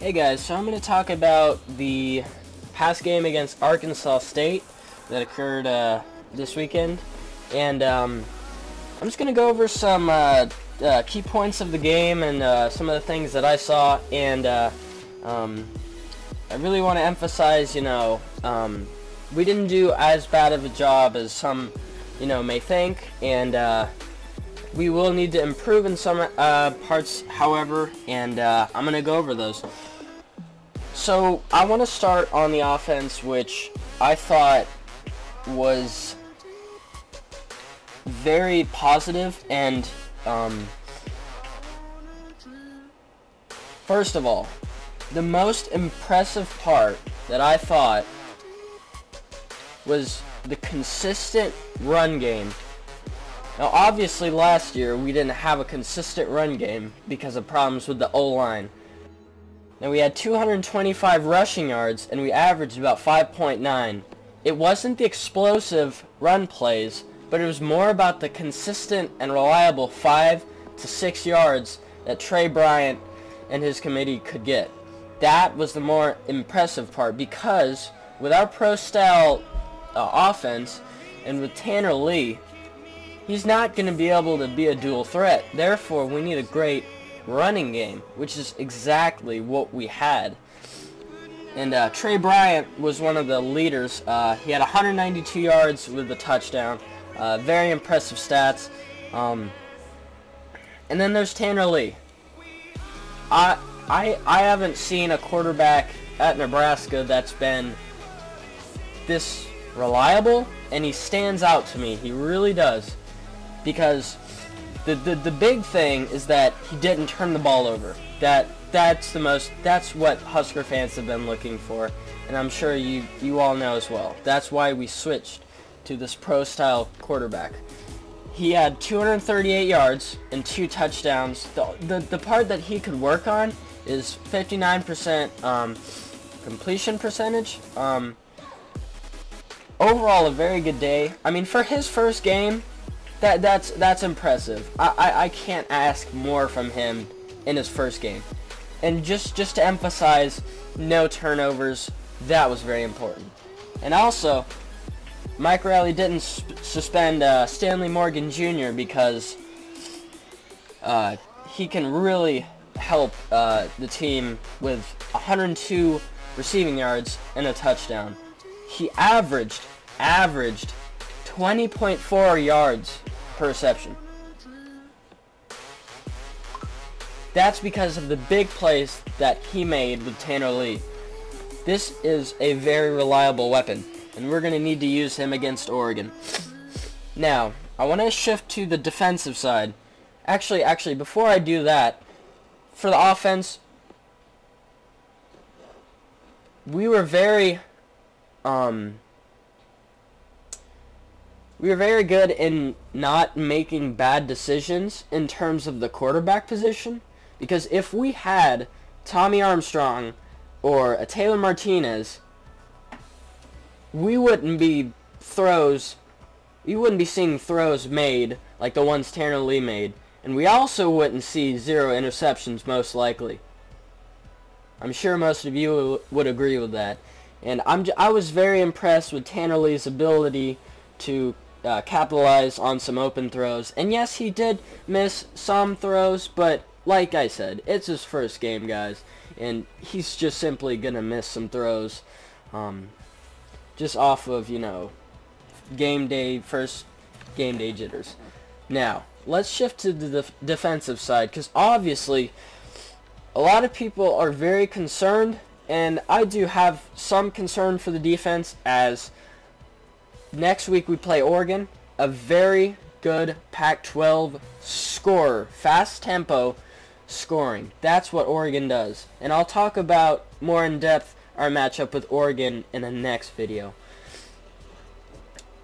Hey guys, so I'm going to talk about the past game against Arkansas State that occurred uh, this weekend. And um, I'm just going to go over some uh, uh, key points of the game and uh, some of the things that I saw. And uh, um, I really want to emphasize, you know, um, we didn't do as bad of a job as some, you know, may think. And uh, we will need to improve in some parts, however, and I'm going to go over those. So, I want to start on the offense, which I thought was very positive and, um, first of all, the most impressive part that I thought was the consistent run game now, obviously, last year we didn't have a consistent run game because of problems with the O-line. Now, we had 225 rushing yards, and we averaged about 5.9. It wasn't the explosive run plays, but it was more about the consistent and reliable 5 to 6 yards that Tre Bryant and his committee could get. That was the more impressive part because with our pro-style uh, offense and with Tanner Lee, he's not going to be able to be a dual threat. Therefore, we need a great running game, which is exactly what we had. And uh, Tre Bryant was one of the leaders. Uh, he had 192 yards with the touchdown. Uh, very impressive stats. Um, and then there's Tanner Lee. I, I, I haven't seen a quarterback at Nebraska that's been this reliable, and he stands out to me. He really does because the, the the big thing is that he didn't turn the ball over. That that's the most that's what Husker fans have been looking for, and I'm sure you you all know as well. That's why we switched to this pro style quarterback. He had 238 yards and two touchdowns. The, the, the part that he could work on is 59% um, completion percentage. Um, overall, a very good day. I mean, for his first game, that that's that's impressive. I, I, I can't ask more from him in his first game. And just just to emphasize, no turnovers. That was very important. And also, Mike Riley didn't suspend uh, Stanley Morgan Jr. because uh, he can really help uh, the team with 102 receiving yards and a touchdown. He averaged averaged 20.4 yards per reception. That's because of the big plays that he made with Tanner Lee. This is a very reliable weapon, and we're going to need to use him against Oregon. Now, I want to shift to the defensive side. Actually, actually, before I do that, for the offense, we were very, um, we were very good in not making bad decisions in terms of the quarterback position. Because if we had Tommy Armstrong or a Taylor Martinez, we wouldn't be throws, we wouldn't be seeing throws made like the ones Tanner Lee made. And we also wouldn't see zero interceptions most likely. I'm sure most of you would agree with that. And I'm I was very impressed with Tanner Lee's ability to uh, capitalize on some open throws. And yes, he did miss some throws, but like I said, it's his first game, guys. And he's just simply going to miss some throws um, just off of, you know, game day, first game day jitters. Now, let's shift to the def defensive side, because obviously a lot of people are very concerned, and I do have some concern for the defense as Next week we play Oregon, a very good Pac-12 scorer, fast tempo scoring. That's what Oregon does. And I'll talk about more in depth our matchup with Oregon in the next video.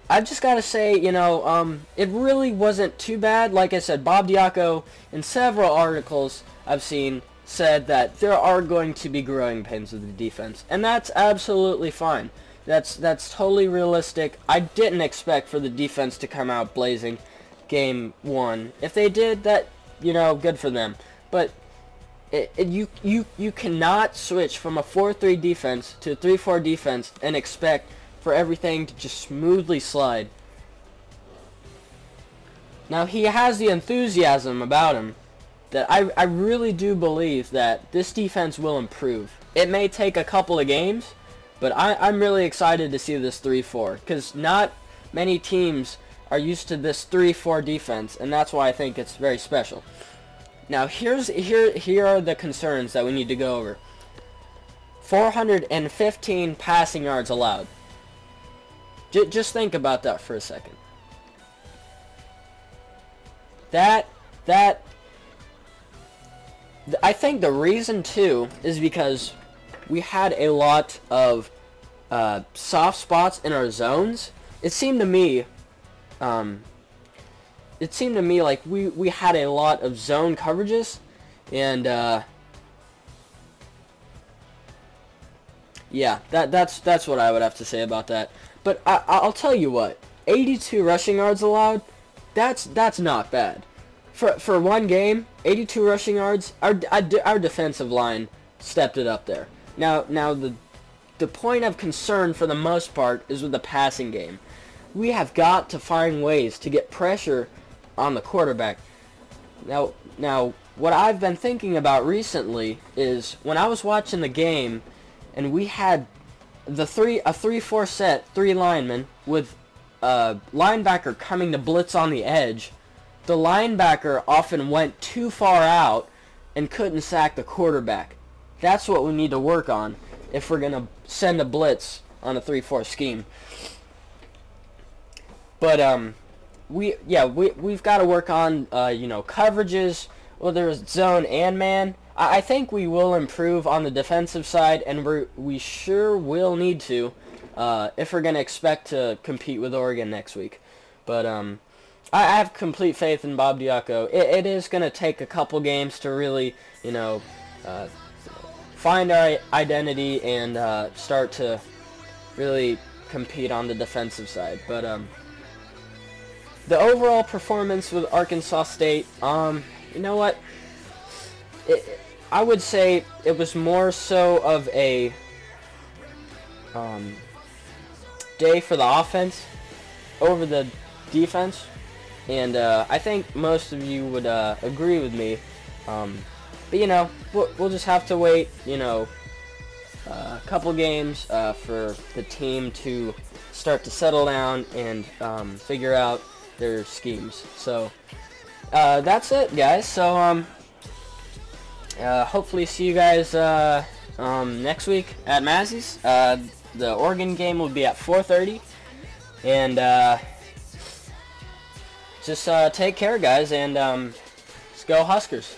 I've just got to say, you know, um, it really wasn't too bad. Like I said, Bob Diaco, in several articles I've seen, said that there are going to be growing pains with the defense. And that's absolutely fine. That's that's totally realistic. I didn't expect for the defense to come out blazing game one. If they did, that you know, good for them. But It, it, you you you cannot switch from a 4-3 defense to a 3-4 defense and expect for everything to just smoothly slide. Now he has the enthusiasm about him that I, I really do believe that this defense will improve. It may take a couple of games, but I, I'm really excited to see this 3-4 because not many teams are used to this 3-4 defense, and that's why I think it's very special. Now here's here here are the concerns that we need to go over. 415 passing yards allowed. J just think about that for a second. That that I think the reason too is because we had a lot of uh, soft spots in our zones. It seemed to me, um, it seemed to me like we we had a lot of zone coverages, and uh, yeah, that that's that's what I would have to say about that. But I, I'll tell you what, 82 rushing yards allowed, that's that's not bad for for one game, 82 rushing yards. Our our defensive line stepped it up there. Now now the the point of concern for the most part is with the passing game. We have got to find ways to get pressure on the quarterback. Now now what I've been thinking about recently is when I was watching the game and we had the three a 3-4 set, three linemen with a linebacker coming to blitz on the edge the linebacker often went too far out and couldn't sack the quarterback. That's what we need to work on if we're going to send a blitz on a 3-4 scheme. But um we yeah, we we've got to work on uh, you know, coverages, whether it's zone and man. I, I think we will improve on the defensive side and we we sure will need to uh, if we're going to expect to compete with Oregon next week. But um I have complete faith in Bob Diaco. it, it is going to take a couple games to really, you know, uh, find our identity and uh, start to really compete on the defensive side. But um, the overall performance with Arkansas State, um, you know what? It, I would say it was more so of a um, day for the offense over the defense. And uh, I think most of you would uh, agree with me. Um, but, you know, we'll, we'll, just have to wait, you know, uh, a couple games uh, for the team to start to settle down and um, figure out their schemes. So, uh, that's it, guys. So, um, uh, hopefully see you guys um, next week at Massey's. the Oregon game will be at 4.30. And, just uh, take care, guys, and um, let's go Huskers.